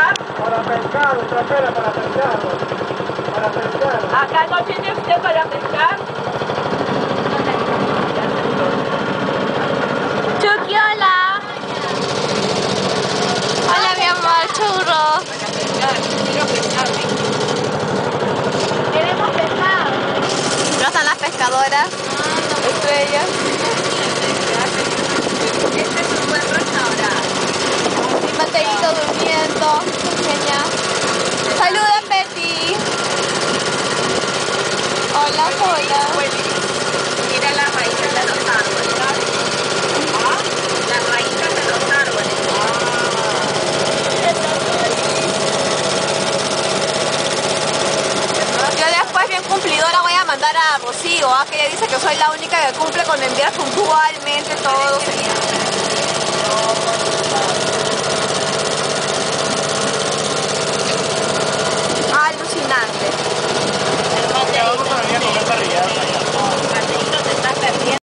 Para pescar, un trapera para pescar. Para pescar. Acá no tiene usted para pescar. Chucky, hola. Hola, mi amor, churro. Quiero pescar, Queremos pescar. No están las pescadoras. Estrellas. Este es un buen restaurante. Mi Mateito durmiendo. Hola, hola. Mira las raíces de los árboles. Las raíces de los árboles. Yo después, bien cumplidora, voy a mandar a Rocío, ¿ah? que ella dice que soy la única que cumple con enviar puntualmente todo.